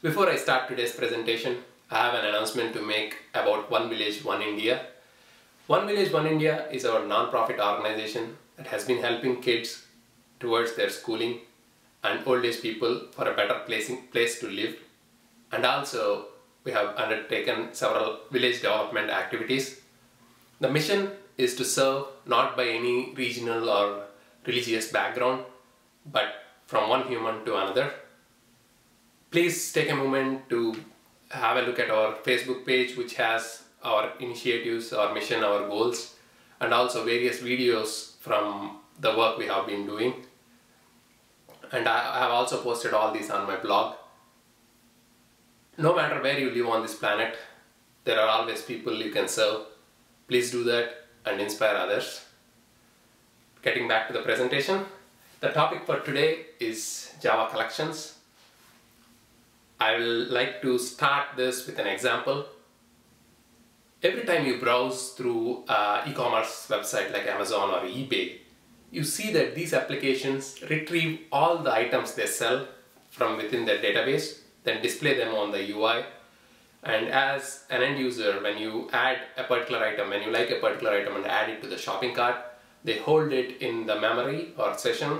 Before I start today's presentation, I have an announcement to make about One Village, One India. One Village, One India is our non-profit organization that has been helping kids towards their schooling and old age people for a better placing, place to live. And also, we have undertaken several village development activities. The mission is to serve not by any regional or religious background, but from one human to another. Please take a moment to have a look at our Facebook page, which has our initiatives, our mission, our goals, and also various videos from the work we have been doing. And I have also posted all these on my blog. No matter where you live on this planet, there are always people you can serve. Please do that and inspire others. Getting back to the presentation, the topic for today is Java collections. I will like to start this with an example. Every time you browse through e-commerce website like Amazon or eBay, you see that these applications retrieve all the items they sell from within their database, then display them on the UI. And as an end user, when you add a particular item, when you like a particular item and add it to the shopping cart, they hold it in the memory or session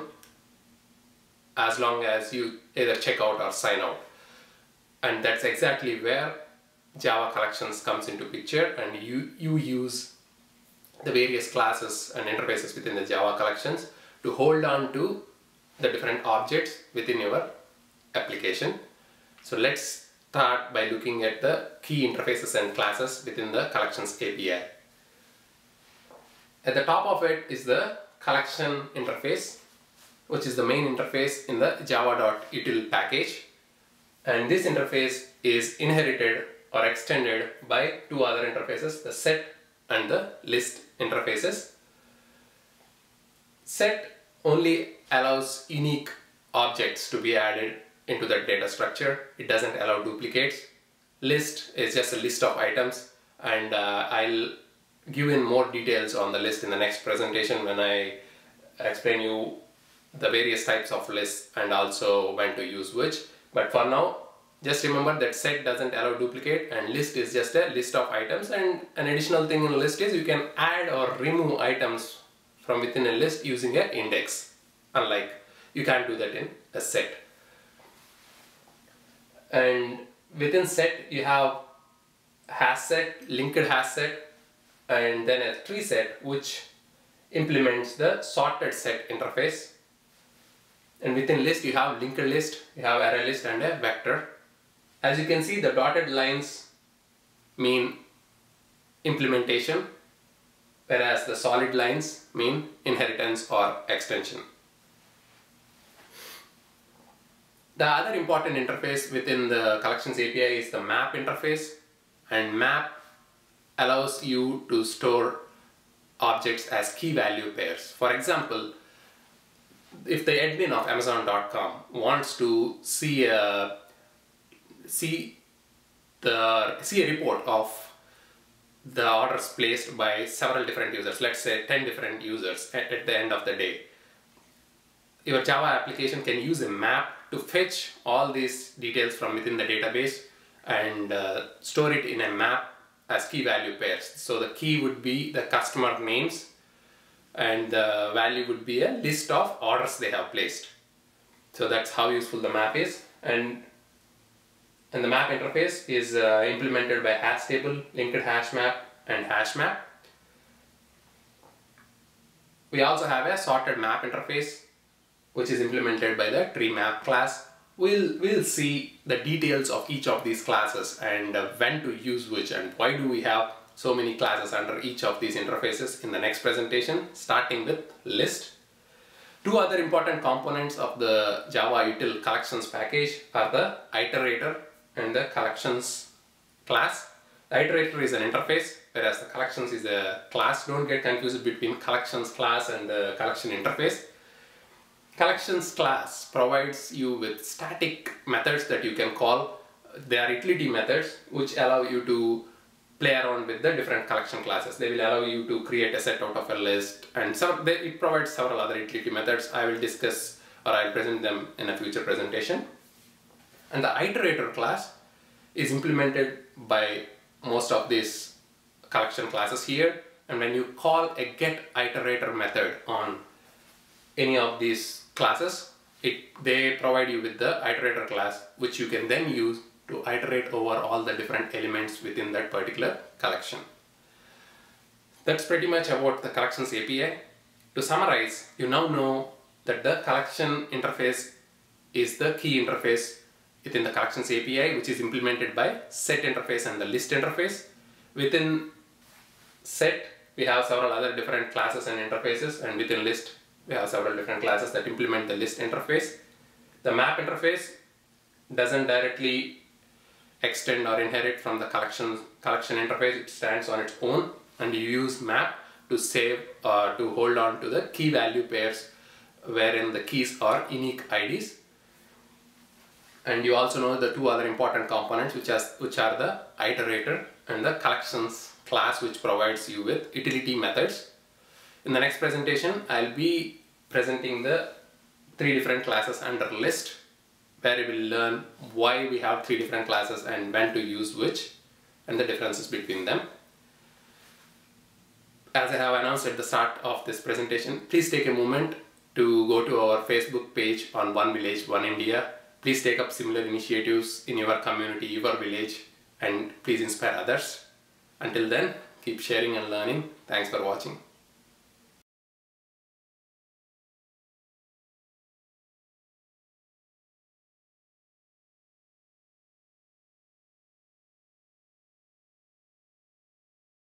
as long as you either check out or sign out. And that's exactly where Java collections comes into picture and you, you use the various classes and interfaces within the Java collections to hold on to the different objects within your application. So let's start by looking at the key interfaces and classes within the collections API. At the top of it is the collection interface, which is the main interface in the java.util package. And this interface is inherited or extended by two other interfaces, the set and the list interfaces. Set only allows unique objects to be added into the data structure. It doesn't allow duplicates. List is just a list of items and uh, I'll give in more details on the list in the next presentation when I explain you the various types of lists and also when to use which. But for now, just remember that set doesn't allow duplicate and list is just a list of items and an additional thing in list is you can add or remove items from within a list using an index. Unlike you can't do that in a set. And within set you have hash set, linked hash set and then a tree set which implements the sorted set interface and within list you have linked list, you have array list and a vector. As you can see the dotted lines mean implementation whereas the solid lines mean inheritance or extension. The other important interface within the collections API is the map interface and map allows you to store objects as key value pairs. For example, if the admin of Amazon.com wants to see a see the see a report of the orders placed by several different users, let's say 10 different users at, at the end of the day, your Java application can use a map to fetch all these details from within the database and uh, store it in a map as key value pairs. So the key would be the customer names and the value would be a list of orders they have placed. So that's how useful the map is and and the map interface is uh, implemented by hash table, linked hash map and hash map. We also have a sorted map interface which is implemented by the tree map class. We'll, we'll see the details of each of these classes and uh, when to use which and why do we have so many classes under each of these interfaces in the next presentation starting with list. Two other important components of the Java util collections package are the iterator and the collections class. The iterator is an interface whereas the collections is a class. Don't get confused between collections class and the collection interface. Collections class provides you with static methods that you can call. They are utility methods which allow you to play around with the different collection classes. They will allow you to create a set out of a list and some, they, it provides several other utility methods. I will discuss or I'll present them in a future presentation. And the iterator class is implemented by most of these collection classes here. And when you call a get iterator method on any of these classes, it, they provide you with the iterator class, which you can then use to iterate over all the different elements within that particular collection. That's pretty much about the collections API. To summarize, you now know that the collection interface is the key interface within the collections API, which is implemented by set interface and the list interface. Within set, we have several other different classes and interfaces, and within list, we have several different classes that implement the list interface. The map interface doesn't directly extend or inherit from the collection, collection interface, it stands on its own and you use map to save or uh, to hold on to the key value pairs wherein the keys are unique IDs and you also know the two other important components which, has, which are the iterator and the collections class which provides you with utility methods. In the next presentation I'll be presenting the three different classes under list where we will learn why we have three different classes and when to use which and the differences between them. As I have announced at the start of this presentation, please take a moment to go to our Facebook page on One Village, One India. Please take up similar initiatives in your community, your village, and please inspire others. Until then, keep sharing and learning. Thanks for watching.